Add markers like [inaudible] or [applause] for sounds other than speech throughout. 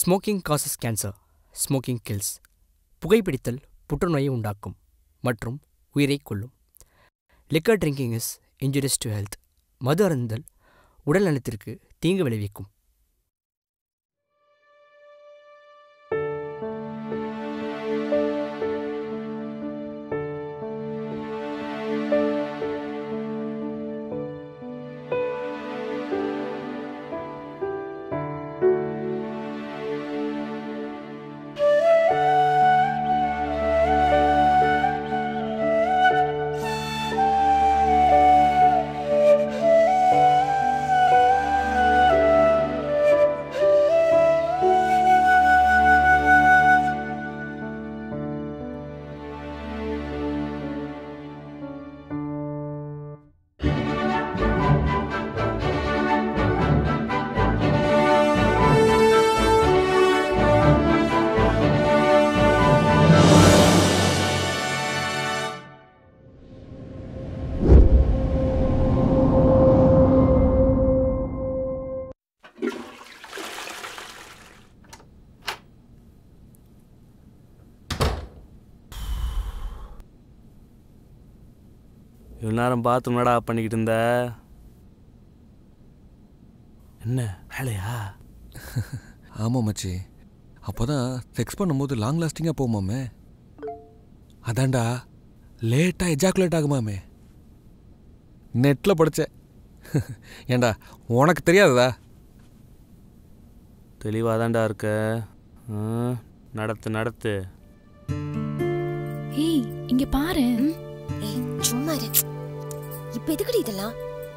Smoking causes cancer smoking kills புகைப்பிடித்தல் புற்றுநோயை உண்டாக்கும் மற்றும் உயிரை கொல்லும். Liquor drinking is injurious to health மது அருந்தல் உடல் நலத்திற்கு தீங்கு விளைவிக்கும். நேரம் பாத்ரூம் என்னடா பண்ணிக்கிட்டு இருந்த? என்ன வேலையா? ஆமாம் மச்சி. அப்போ தான் செக்ஸ் பண்ணும்போது லாங் லாஸ்டிங்காக போகுமாமே அதான்டா லேட்டாக எஜாக்குலேட் ஆகுமாமே. நெட்டில் படித்தேன் ஏண்டா உனக்கு தெரியாததா? தெளிவாக தான்டா இருக்க நடத்து நடத்து. ஏய் இங்க பாரு. சும்மா இரு. இப்ப எதுக்குடி இதெல்லாம்?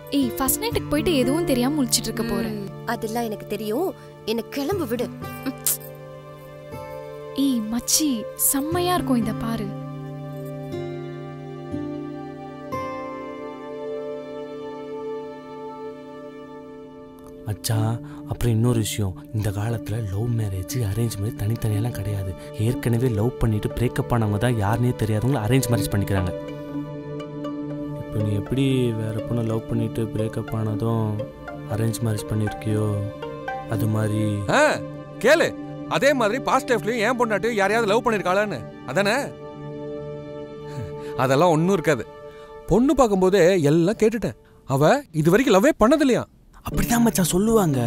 ஏய் ஃபர்ஸ்ட் நைட்டுக்கு போயிட்டு எதுவும் தெரியாம முழிச்சிட்டு இருக்க போறேன் அதெல்லாம் எனக்கு தெரியும். என்ன கிளம்பு விடு. ஏய் மச்சி செம்மையா இருக்கும் இத பாரு. மச்சான் அப்புறம் இன்னொரு விஷயம். இந்த காலத்தில் லவ் மேரேஜ் அரேஞ்ச் மேரேஜ் தனித்தனியெல்லாம் கிடையாது. ஏற்கனவே லவ் பண்ணிட்டு பிரேக்கப் ஆனவங்க தான் யாருனே தெரியாதவங்கள அரேஞ்ச் மேரேஜ் பண்ணிக்கிறாங்க. எப்படி வேற பொண்ணை லவ் பண்ணிட்டு பிரேக்கப் ஆனதும் அரேஞ்ச் மேரேஜ் பண்ணியிருக்கியோ அது மாதிரி. ஆ கேளு. அதே மாதிரி பாஸ்ட் லைஃப்லையும் ஏன் பொண்டாட்டி யாரையாவது லவ் பண்ணியிருக்காளான்னு அதானே? அதெல்லாம் ஒன்றும் இருக்காது. பொண்ணு பார்க்கும்போதே எல்லாம் கேட்டுட்டேன். அவ இது வரைக்கும் லவ்வே பண்ணதில்லையா? அப்படிதான் மச்சான் சொல்லுவாங்க.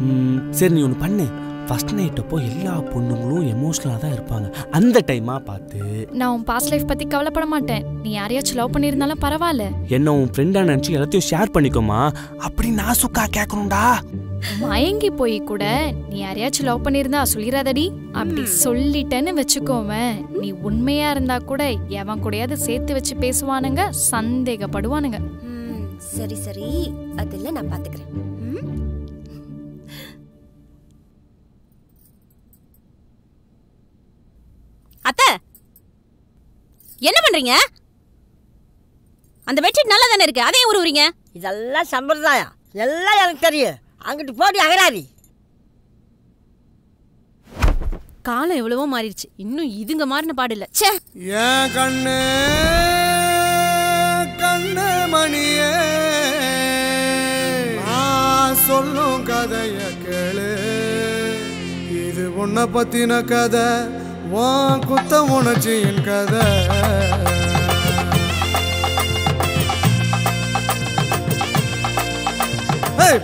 ம், சரி நீ ஒன்று பண்ணு. ஃபர்ஸ்ட் நைட் அப்போ எல்லா பொண்ணுங்களும் எமோஷ்னலாக தான் இருப்பாங்க. அந்த டைமாக பார்த்து நான் உன் பாஸ்ட் லைஃப் பத்தி கவலைப்பட மாட்டேன். நீ யாரையாச்சும் லவ் பண்ணியிருந்தாலும் பரவாயில்ல. என்ன உன் ஃப்ரெண்டாக நினச்சி எல்லாத்தையும் ஷேர் பண்ணிக்கோமா அப்படி நான் சுக்கா கேட்கணும்டா மயங்கி போய் கூட நீ யாரையாச்சும் லவ் பண்ணியிருந்தா சொல்லிடாதடி அப்படி சொல்லிட்டேன்னு வச்சுக்கோவேன் நீ உண்மையா இருந்தா கூட எவன் கூடயாவது சேர்த்து வச்சு பேசுவானுங்க சந்தேகப்படுவானுங்க. ம், சரி சரி. அதெல்லாம் நான் பாத்துக்கிறேன். அத்தை! என்ன பண்றீங்க? அந்த பெட்ஷீட் நல்லா தானே இருக்கு. அதையும் உருவுறீங்க? இதெல்லாம் சம்பிரதாயம் எல்லாம் எனக்கு தெரியும். அங்கிட்டு போடி அகராதி. காலம் எவ்வளவோ மாறிடுச்சு. இன்னும் இதுங்க மாறின பாடு இல்ல. ச்சே! ஏன் கண்ணு கண்ணு மணியே நான் சொல்லும் கதைய கேளு. இது உன்னை பத்தின கதை. வா குத்த உணர்ச்சி என் கதை. ஏய்,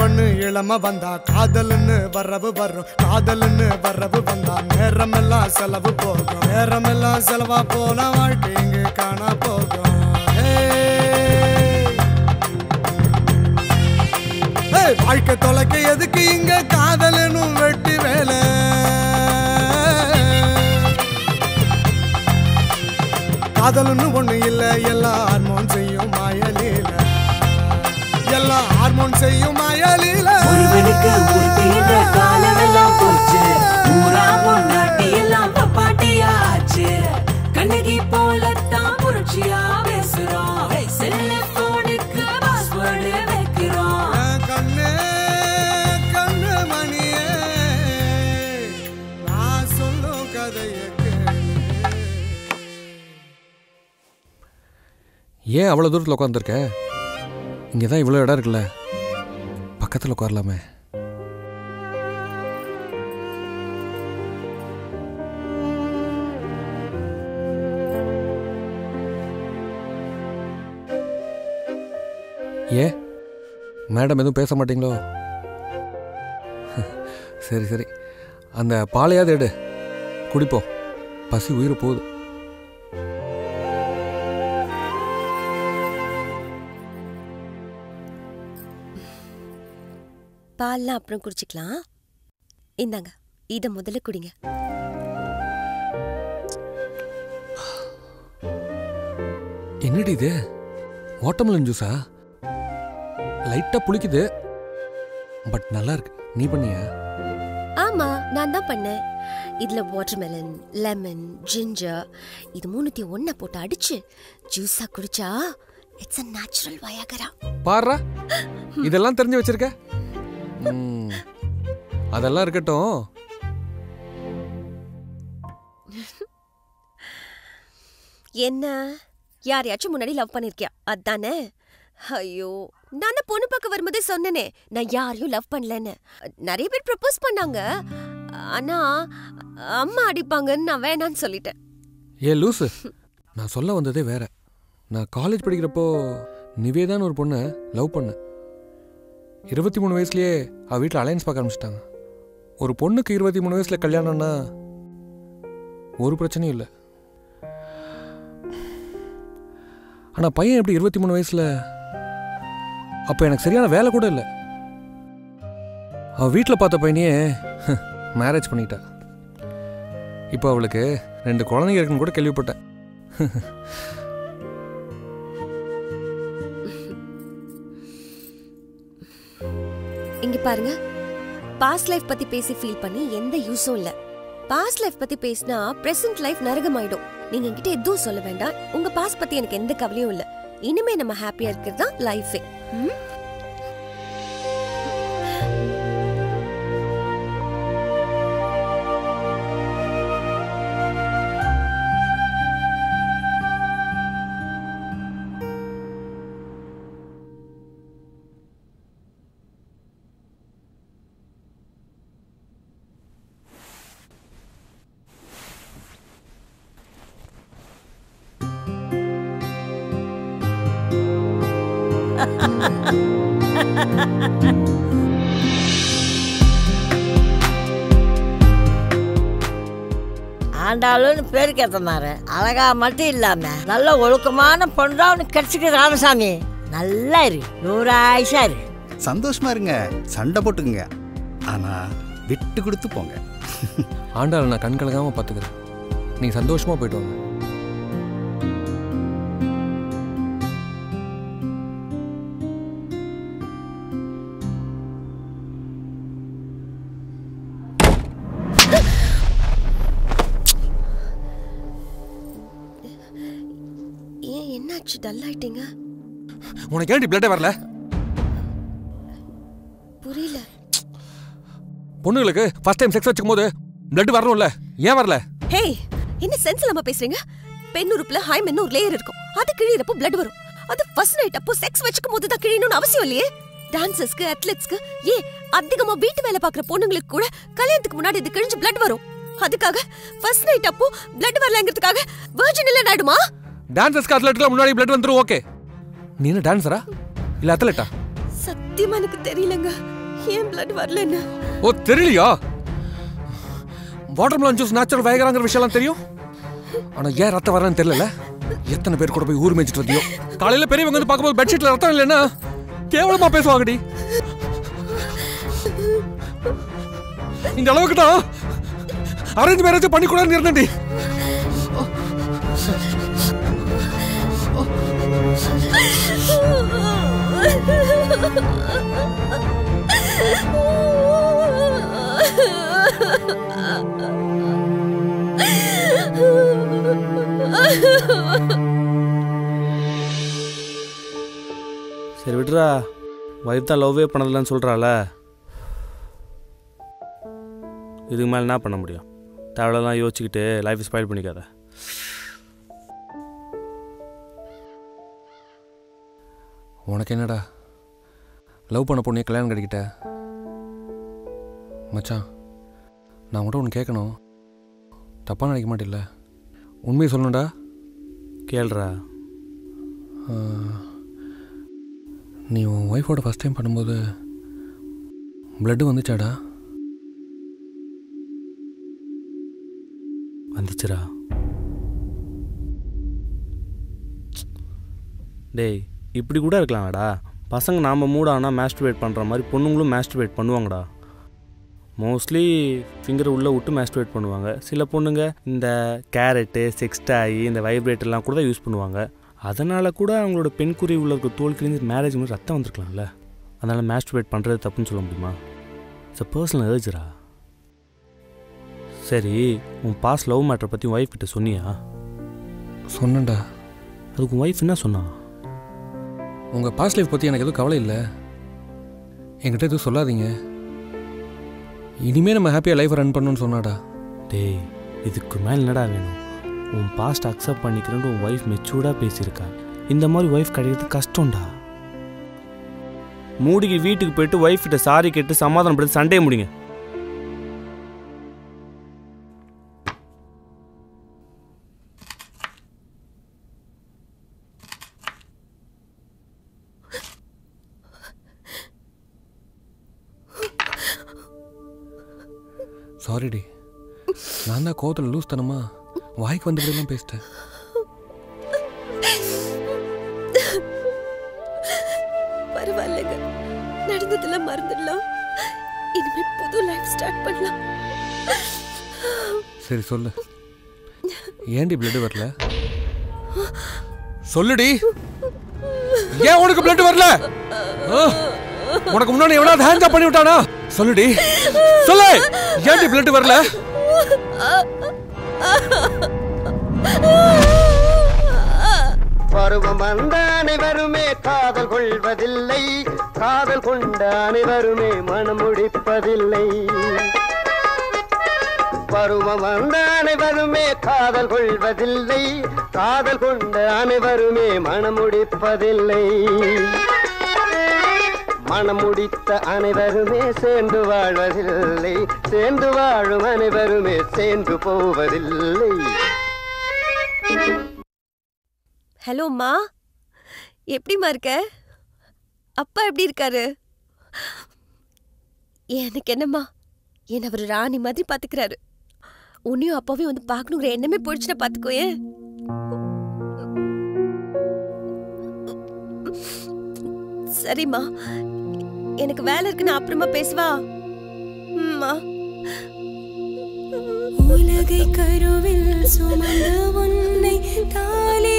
பண்ணு இளம வந்தா காதல்னு வரவு வரும். காதல்னு வரவு வந்தா நேரமெல்லாம் செலவு போகும். நேரமெல்லாம் செலவா போனா வாழ்க்கை இங்கு காணா போகும். வாழ்க்கை தொலைக்க எதுக்கு இங்க காதலனும் வெட்டி வேலை? காதலுன்னு ஒண்ணு இல்ல எல்லா ஹார்மோன் செய்யும் மாயலீல. எல்லா ஹார்மோன் செய்யும் மாயலீல. ஒருவனுக்கு ஒருத்தின்ற காலமெல்லாம் போச்சு. ஊரா பொண்டாட்டி எல்லாம் பப்பாட்டியா ஆச்சு கண்ணகி ஏன் அவ்வளோ தூரத்தில் உட்காந்துருக்க இங்கே தான் இவ்வளோ இடம் இருக்குல்ல. பக்கத்தில் உட்காரலாமே ஏ மேடம் எதுவும் பேச மாட்டீங்களோ? சரி சரி. அந்த பாலையாவது எடு. குடிப்போம். பசி உயிர் போகுது. பால்லாம் அப்புறம் குடிச்சுக்கலாம். இந்தாங்க இத முதல்ல குடிங்க. என்னடி இது? வாட்டர்மெலன் ஜூஸா? லைட்டாக புளிக்குது. பட் நல்லா இருக்கு. நீ பண்ணியா? ஆமா நான் தான் பண்ணேன். இதுல வாட்டர்மெலன் லெமன் ஜிஞ்சர் இது மூணுத்தையும் ஒண்ணா போட்டு அடிச்சு ஜூஸா குடிச்சா இட்ஸ் a நேச்சுரல் வயாகரா பாருடா இதெல்லாம் தெரிஞ்சு வச்சிருக்க? அதெல்லாம் இருக்கட்டும். என்ன? யாரையாச்சும் முன்னாடி லவ் பண்ணிருக்கியா? அதானே? ஐயோ நான் பொண்ணு பார்க்க வரும்போதே சொன்னேனே நான் யாரையும் லவ் பண்ணலன்னு. நிறைய பேர் ப்ரப்போஸ் பண்ணாங்க. ஆனா அம்மா அடிப்பாங்கன்னு நான் வேணான்னு சொல்லிட்டேன். ஏ லூசு. நான் சொல்ல வந்ததே வேற. நான் காலேஜ் படிக்கிறப்போ நிவேதான்னு ஒரு பொண்ணை லவ் பண்ணேன். இருபத்தி மூணு வயசுலேயே அவள் வீட்டில் அலையன்ஸ் பார்க்க ஆரம்பிச்சிட்டாங்க. ஒரு பொண்ணுக்கு இருபத்தி மூணு வயசில் கல்யாணம்னா ஒரு பிரச்சனையும் இல்லை. ஆனால் பையன் எப்படி இருபத்தி மூணு வயசில் அப்போ எனக்கு சரியான வேலை கூட இல்லை. அவள் வீட்டில் பார்த்த பையனையே மேரேஜ் பண்ணிக்கிட்டா இப்போ அவளுக்கு ரெண்டு குழந்தைங்க இருக்குன்னு கூட கேள்விப்பட்டேன். [laughs] இங்க பாருங்க. பாஸ்ட் லைஃப் பத்தி பேசி ஃபீல் பண்ணி எந்த யூஸும் இல்ல. பாஸ்ட் லைஃப் பத்தி பேசினா பிரசன்ட் லைஃப் நரகமாயிடும். நீங்க என்கிட்ட எதுவும் சொல்ல வேண்டாம். உங்க பாஸ்ட் பத்தி எனக்கு எந்த கவலையும் இல்ல. இனிமே நம்ம ஹாப்பியா இருக்கிறது தான் லைஃபே ஆண்டாளுன்னு பேருக்கு ஏற்ற மாதிரி அழகா மட்டும் இல்லாம நல்ல ஒழுக்கமான பொண்ணா அவனுக்கு கிடைச்சிக்கு ராமசாமி. நல்லா இரு. நூறு ஆயுஷா இரு. சந்தோஷமா இருங்க. சண்டை போட்டுக்குங்க. ஆனா விட்டு கொடுத்து போங்க. ஆண்டாள் நான் கண் கலங்காமல் பார்த்துக்கிறேன். நீ சந்தோஷமாக போயிட்டு வாங்க. டல் ஆயிட்டீங்க? உனக்கு ஏன்டி பிளட்டே வரல? புரியல. பொண்ணுங்களுக்கு ஃபர்ஸ்ட் டைம் செக்ஸ் வச்சுக்கும் போது பிளட் வரணும்ல ஏன் வரல? ஹே என்ன சென்ஸ் இல்லாம பேசுறீங்க? பெண் உறுப்புல ஹைமென்னு ஒரு லேயர் இருக்கும். அது கிழியறப்போ பிளட் வரும். அது ஃபர்ஸ்ட் நைட் அப்போ செக்ஸ் வச்சுக்கும் போது தான் கிழியணும்னு அவசியம் இல்லையே? டான்சர்ஸ்க்கு அத்லெட்ஸ்க்கு ஏன் அதிகமா வீட்டு வேலை பார்க்குற பொண்ணுங்களுக்கு கூட கல்யாணத்துக்கு முன்னாடி இது கிழிஞ்சு பிளட் வரும். அதுக்காக ஃபர்ஸ்ட் நைட் அப்போ பிளட் வரலங்கிறதுக்காக வெர்ஜின் இல்ல நாடுமா டான்சர்ஸ்க்கு அத்லெட்டுக்கு முன்னாடி பிளட் வந்துரும் ஓகே நீ என்ன டான்ஸரா இல்லை அத்லெட்டா சத்தியமா எனக்கு தெரியலங்க. ஏன் பிளட் வரலன்னு? ஓ தெரியலையா? வாட்டர் மெலன் ஜூஸ் நேச்சுரல் வயகராங்கிற விஷயம்லாம் தெரியும்? ஆனா ஏன் ரத்தம் வரலன்னு தெரியல எத்தனை பேர் கூட போய் ஊர் மேய்ச்சிட்டு வந்தியோ? காலையில பெரியவங்க வந்து பார்க்கும்போது பெட்ஷீட்ல ரத்தம் இல்லைன்னா கேவலமா பேசுவாங்கடி. இந்த அளவுக்கு தான் அரேஞ்ச் மேரேஜ் பண்ணி கூட இருந்தேன்டி. சரி விட்ரா ஒய்ஃப் தான் லவ்வே பண்ணதில்லன்னு சொல்கிறாள இதுக்கு மேலே என்ன பண்ண முடியும்? தேவையெல்லாம் யோசிச்சுக்கிட்டு லைஃப் ஸ்பாயில் பண்ணிக்காத. உனக்கு என்னடா லவ் பண்ண பொண்ணே கல்யாணம் கிடைக்கிட்ட மச்சான் நான் கூட ஒன்று கேட்கணும் தப்பாக நினைக்க மாட்டில்ல? உண்மையை சொல்லணும்டா. கேள்றா. நீ உன் ஒய்ஃபோட ஃபஸ்ட் டைம் பண்ணும்போது பிளட்டு வந்துச்சாடா? வந்துச்சுடா. டேய் இப்படி கூட இருக்கலாம்டா. பசங்க நாம் மூடானா மாஸ்டர்பேட் பண்ணுற மாதிரி பொண்ணுங்களும் மாஸ்டர்பேட் பண்ணுவாங்கடா. மோஸ்ட்லி ஃபிங்கர் உள்ளே விட்டு மாஸ்டர்பேட் பண்ணுவாங்க. சில பொண்ணுங்க இந்த கேரட்டு செக்ஸ்டாயி இந்த வைப்ரேட்டர்லாம் கூட தான் யூஸ் பண்ணுவாங்க. அதனால் கூட அவங்களோட பெண்குறி உள்ள இருக்க தோல் கிழிஞ்சு மேரேஜ் மாதிரி ரத்தம் வந்திருக்கலாம்ல. அதனால் மாஸ்டர்பேட் பண்ணுறது தப்புன்னு சொல்ல முடியுமா? இட்ஸ் பர்சனல் ஏர்ஜரா சரி உன் பாஸ் லவ் மேட்டரை பற்றி ஒய்ஃப் கிட்ட சொன்னியா? சொன்னேன்டா. அதுக்கு உன் ஒய்ஃப் என்ன சொன்னா? உங்கள் பாஸ்ட் லைஃப் பற்றி எனக்கு எதுவும் கவலை இல்லை. என்கிட்ட எதுவும் சொல்லாதீங்க. இனிமேல் நம்ம ஹாப்பியாக லைஃப் ரன் பண்ணணும்னு சொன்னாடா. டேய் இதுக்கு மேல் என்னடா வேணும்? உன் பாஸ்ட் அக்செப்ட் பண்ணிக்கிறேன்னு உன் ஒய்ஃப் மெச்சூர்டாக பேசியிருக்கா. இந்த மாதிரி ஒய்ஃப் கிடைக்கிறது கஷ்டம்டா. மூடிக்கு வீட்டுக்கு போயிட்டு ஒய்ஃப்கிட்ட சாரி கேட்டு சமாதானப்படுத்தி சண்டையை முடிங்க. கோவத்தில் லூஸ் தனமா? வாய்க்கு வந்தபடியெல்லாம் பேசிட்டேன் பரவாயில்லைங்க. நடந்ததெல்லாம் மறந்துடலாம். இனிமே புது லைஃப் ஸ்டார்ட் பண்ணலாம். சரி சொல்லு. ஏன்டி பிளட் வரல? சொல்லுடி. ஏன் உனக்கு பிளட் வரல? உனக்கு முன்னாடி எவனாவது ஹேண்ட் ஜாப் பண்ணி விட்டானா சொல்லுடி. சொல்லு. ஏன்டி பிளட் வரல? பருவம் வந்த அனைவருமே காதல் கொள்வதில்லை. காதல் கொண்ட அனைவருமே மனம் முடிப்பதில்லை. பருவம் வந்த அனைவருமே காதல் கொள்வதில்லை. காதல் கொண்ட அனைவருமே மனம் முடிப்பதில்லை. மனம் முடித்த அனைவருமே சேர்ந்து வாழ்வதில்லை. சேர்ந்து வாழும் அனைவருமே சேர்ந்து போவதில்லை. ஹலோ அம்மா எப்படிம்மா இருக்க? அப்பா எப்படி இருக்காரு? எனக்கு என்னம்மா? என்ன அவர் ராணி மாதிரி பாத்துக்கிறாரு. உன்னையும் அப்பாவையும் வந்து பார்க்கணுங்கிற எண்ணமே போயிடுச்சுன்னா பாத்துக்கோயே சரிம்மா. எனக்கு வேலை இருக்கு நான் அப்புறமா பேசுவா? உலகை கருவில் சுமந்த உன்னை தாலியோடு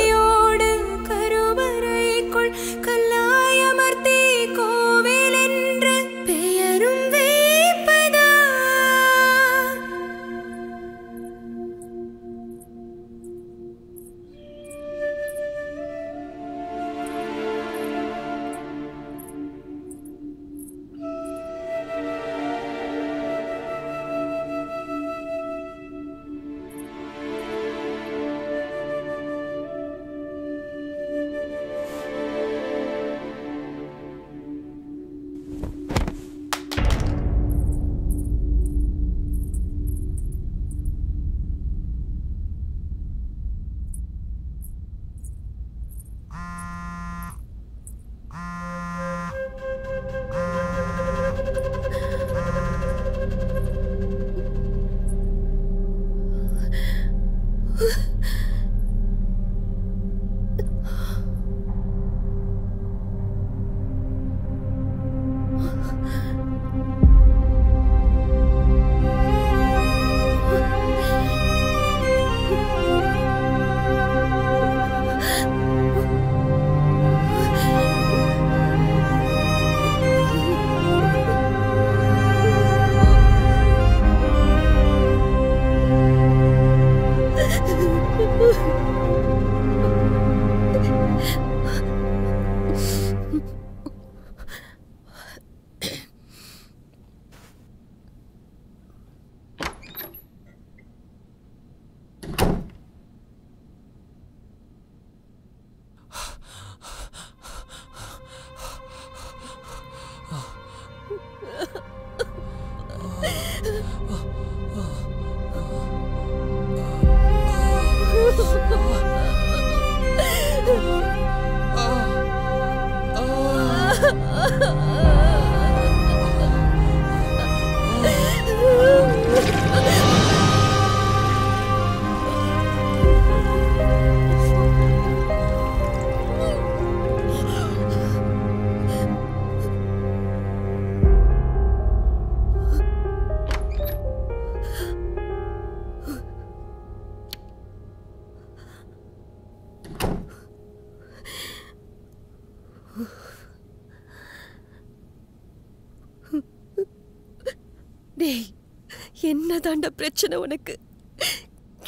என்னதாண்ட பிரச்சனை உனக்கு?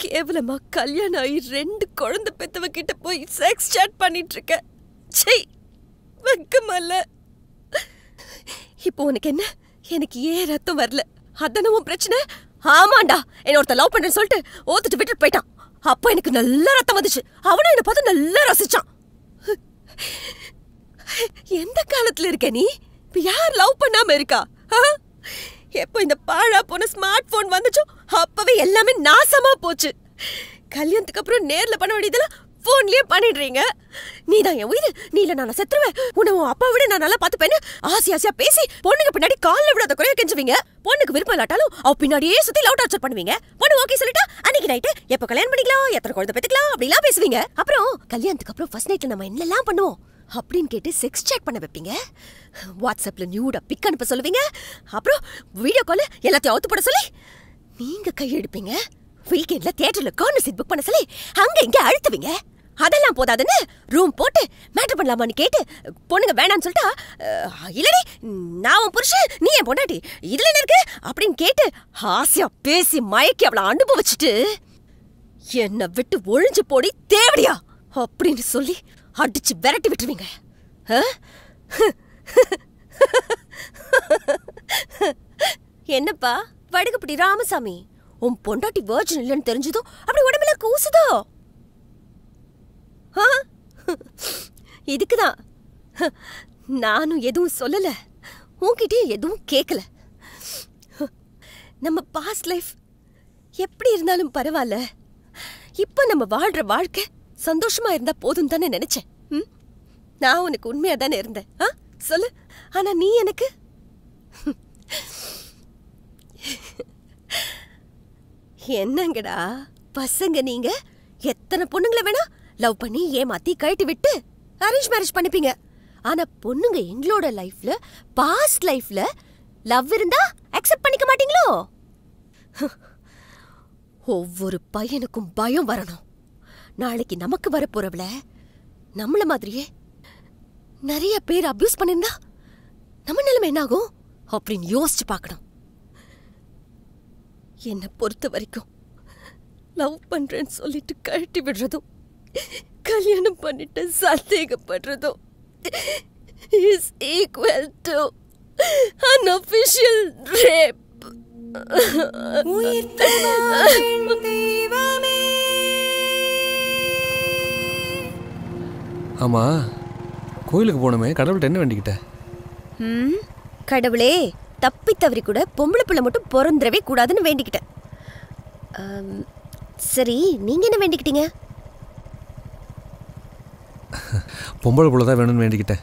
கேவலமா கல்யாணம் ஆகி ரெண்டு குழந்தை பெத்தவ கிட்ட போய் செக்ஸ் சாட் பண்ணிட்டு இருக்க சை வெக்கமல்ல இப்போ உனக்கு என்ன? எனக்கு ஏன் ரத்தம் வரல. அதானே உன் பிரச்சனை? ஆமாண்டா என்ன ஒருத்த லவ் பண்றேன்னு சொல்லிட்டு ஓத்துட்டு விட்டுட்டு போயிட்டான். அப்ப எனக்கு நல்ல ரத்தம் வந்துச்சு. அவனும் என்ன பார்த்து நல்லா ரசிச்சான். எந்த காலத்துல இருக்க நீ? யார் லவ் பண்ணாம இருக்கா? எப்போ இந்த பாழா போன ஸ்மார்ட் போன் வந்துச்சோ அப்பவே எல்லாமே நாசமா போச்சு. கல்யாணத்துக்கு அப்புறம் நேர்ல பண்ண வேண்டியதெல்லாம் போன்லயே பண்ணிடுறீங்க. நீ தான் என் உயிர் நீ இல்ல நான் செத்துருவேன். உன்னை உன் அப்பா விட நான் நல்லா பார்த்துப்பேன்னு ஆசை ஆசையா பேசி பொண்ணுக்கு பின்னாடி காலில் விடாத குறைய கெஞ்சுவீங்க. பொண்ணுக்கு விருப்பம் இல்லாட்டாலும் அவ பின்னாடியே சுத்தி லவ் டார்ச்சர் பண்ணுவீங்க. பொண்ணு ஓகே சொல்லிட்டா அன்னைக்கு நைட்டு எப்போ கல்யாணம் பண்ணிக்கலாம் எத்தனை குழந்தை பெற்றுக்கலாம் அப்படிலாம் பேசுவீங்க. அப்புறம் கல்யாணத்துக்கு அப்புறம் ஃபர்ஸ்ட் நைட்ல நம்ம என்னெல்லாம் பண்ணுவோம்? அப்படின்னு கேட்டு செக்ஸ் சேட் பண்ண வைப்பீங்க. வாட்ஸ்அப்ல நியூடா பிக் அனுப்ப சொல்லுவீங்க. அப்புறம் வீடியோ கால் எல்லாத்தையும் அவுத்து போட சொல்லி நீங்க கையெடுப்பீங்க வீக்கெண்டில் தேட்டரில் கார்னர் சீட் புக் பண்ண சொல்லி அங்கே இங்கே அழுத்துவீங்க. அதெல்லாம் போதாதுன்னு ரூம் போட்டு மேட்டர் பண்ணலாமான்னு கேட்டு பொண்ணுங்க வேணான்னு சொல்லிட்டா இல்லடி நான் உன் புருஷன் நீ என் பொண்டாட்டி இதில் என்ன இருக்கு? அப்படின்னு கேட்டு ஆசையா பேசி மயக்கி அவளை அனுபவிச்சுட்டு என்னை விட்டு ஒழிஞ்சு போடி தேவடியா அப்படின்னு சொல்லி அடிச்சு விரட்டி விட்டுருவீங்க. என்னப்பா? வடுகுப்படி ராமசாமி உன் பொண்டாட்டி வேர்ஜின் இல்லைன்னு தெரிஞ்சதும் அப்படி உடம்புல கூசுதோ? இதுக்குதான். நானும் எதுவும் சொல்லல. உன்கிட்டயும் எதுவும் கேட்கல நம்ம பாஸ்ட் லைஃப் எப்படி இருந்தாலும் பரவாயில்ல. இப்போ நம்ம வாழ்ற வாழ்க்கை சந்தோஷமா இருந்தா போதும் தானே நினைச்சேன் நான் உனக்கு உண்மையா தானே இருந்தேன். ஆ? சொல்லு. ஆனா நீ எனக்கு? என்னங்கடா? பசங்க நீங்க? எத்தனை பொண்ணுங்களை வேணா லவ் பண்ணி ஏமாத்தி கழட்டி விட்டு அரேஞ்ச் மேரேஜ் பண்ணிப்பீங்க. ஆனா பொண்ணுங்க எங்களோட லைஃப்ல பாஸ்ட் லைஃப்ல லவ் இருந்தா அக்செப்ட் பண்ணிக்க மாட்டீங்களோ? ஒவ்வொரு பையனுக்கும் பயம் வரணும். நாளைக்கு நமக்கு வரப்போறவள? நம்மள மாதிரியே. நிறைய பேர் அபியூஸ் பண்ணிருந்தா நம்ம நிலைமை என்னாகும்? அப்படின்னு யோசிச்சு பார்க்கணும். என்னை பொறுத்த வரைக்கும் லவ் பண்றேன்னு சொல்லிட்டு கழட்டி விடுறதும் கல்யாணம் பண்ணிட்டு சந்தேகப்படுறதும் is equal to unofficial rape உயிர் தெய்வமே. ஆமா. கோயிலுக்கு போனோமே கடவுள்கிட்ட என்ன வேண்டிக்கிட்ட? ம் கடவுளே தப்பி தவறி கூட பொம்பளை பிள்ளை மட்டும் பிறந்துடவே கூடாதுன்னு வேண்டிக்கிட்டேன் சரி நீங்க என்ன வேண்டிக்கிட்டீங்க? பொம்பளை புள்ள தான் வேணும்னு வேண்டிக்கிட்டேன்